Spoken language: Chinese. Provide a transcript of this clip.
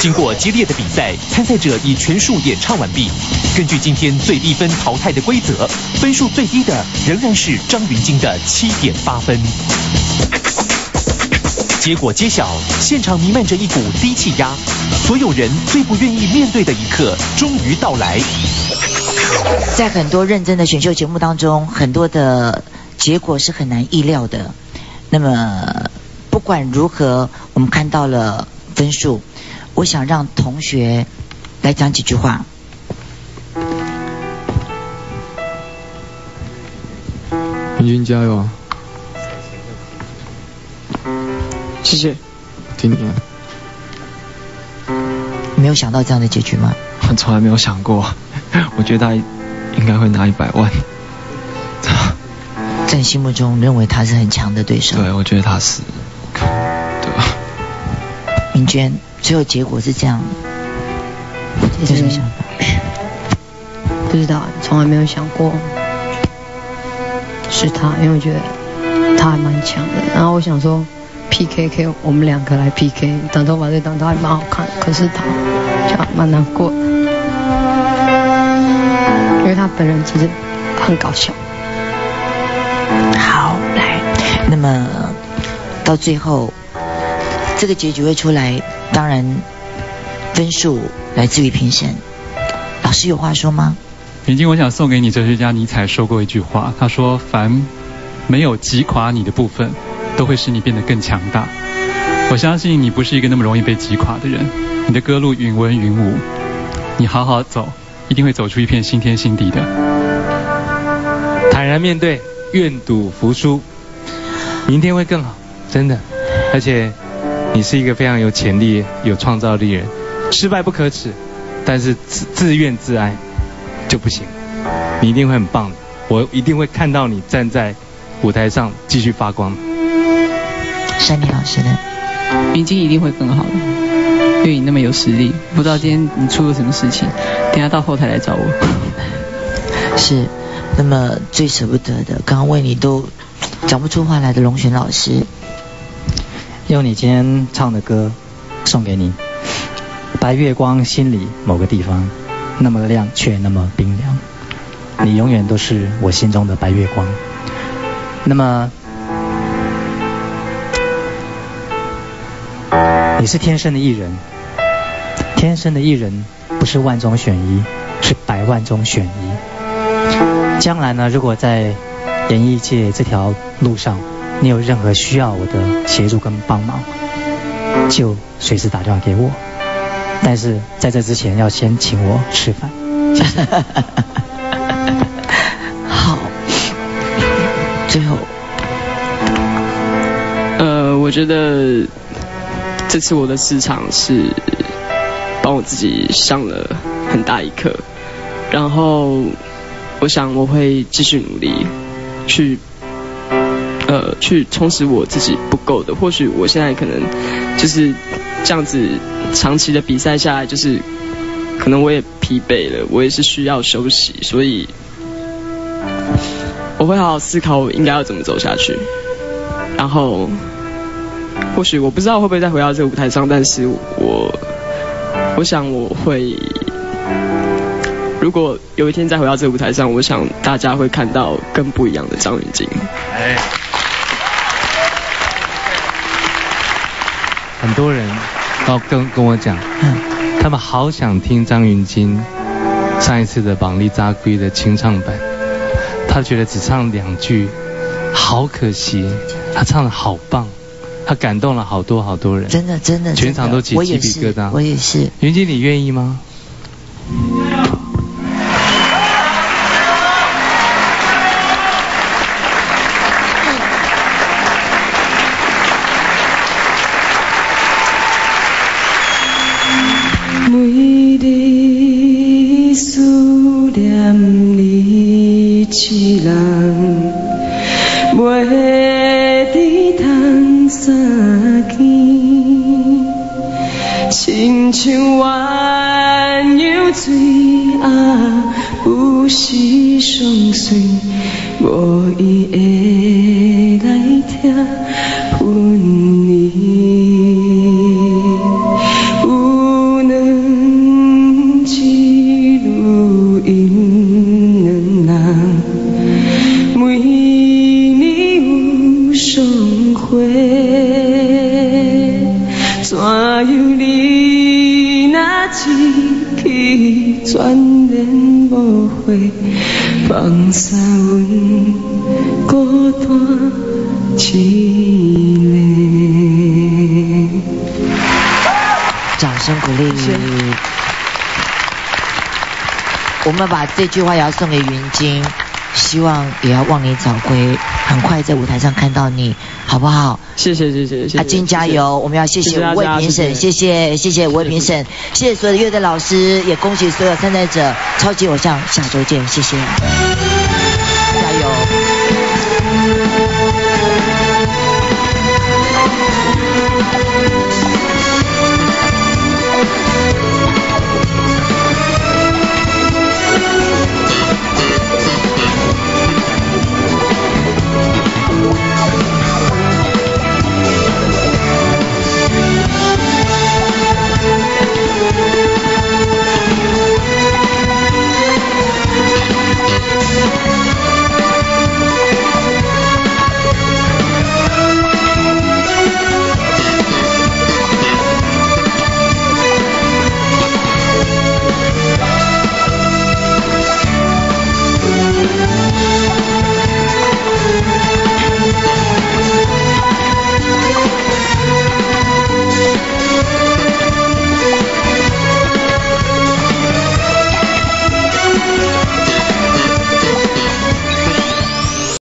经过激烈的比赛，参赛者已全数演唱完毕。根据今天最低分淘汰的规则，分数最低的仍然是张芸京的七点八分。结果揭晓，现场弥漫着一股低气压，所有人最不愿意面对的一刻终于到来。在很多认真的选秀节目当中，很多的结果是很难意料的。那么不管如何，我们看到了分数，我想让同学来讲几句话。平均加油啊！谢谢。今年没有想到这样的结局吗？我从来没有想过，我觉得他应该会拿一百万。在你心目中认为他是很强的对手。对，我觉得他是。对吧？明娟，最后结果是这样，有什么想法？不知道，从来没有想过是他，因为我觉得他还蛮强的。然后我想说，PK K，我们两个来 PK，短头发这短头发还蛮好看，可是他就蛮难过的，因为他本人其实很搞笑。好，来，那么到最后这个结局会出来，当然分数来自于评审。老师有话说吗？平静，我想送给你哲学家尼采说过一句话，他说：“凡没有击垮你的部分，都会使你变得更强大。”我相信你不是一个那么容易被击垮的人，你的歌路云文云武，你好好走，一定会走出一片新天新地的。坦然面对。愿赌服输，明天会更好，真的。而且你是一个非常有潜力、有创造力人，失败不可耻，但是自自怨自艾就不行。你一定会很棒的，我一定会看到你站在舞台上继续发光。山田老师呢？明天一定会更好的，因为你那么有实力。不知道今天你出了什么事情，等下到后台来找我。是。那么最舍不得的，刚刚为你都讲不出话来的龙璇老师，用你今天唱的歌送给你。白月光心里某个地方，那么亮却那么冰凉。你永远都是我心中的白月光。那么，你是天生的艺人，天生的艺人不是万中选一，是百万中选一。将来呢，如果在演艺界这条路上，你有任何需要我的协助跟帮忙，就随时打电话给我。但是在这之前，要先请我吃饭。谢谢。好，最后，呃，我觉得这次我的市场是帮我自己上了很大一课，然后。我想我会继续努力，去呃去充实我自己不够的。或许我现在可能就是这样子长期的比赛下来，就是可能我也疲惫了，我也是需要休息。所以我会好好思考我应该要怎么走下去。然后或许我不知道会不会再回到这个舞台上，但是我我想我会。如果有一天再回到这个舞台上，我想大家会看到更不一样的张云京。很多人都跟跟我讲，他们好想听张云京上一次的绑利扎龟的清唱版，他觉得只唱两句，好可惜。他唱的好棒，他感动了好多好多人。真的真的，全场都起鸡皮疙瘩。我也是。云京，你愿意吗？亲像万洋水啊，不息向前，无伊会来听分离。有，每有，怎样？去全然无悔，放下阮孤单凄凉。掌声鼓励。我们把这句话也要送给云晶，希望也要望你早归，很快在舞台上看到你，好不好？谢谢谢谢谢谢。阿金加油！我们要谢谢五位评审，谢谢谢谢五位评审，谢谢所有的乐队老师，也恭喜所有参赛者，超级偶像，下周见，谢谢。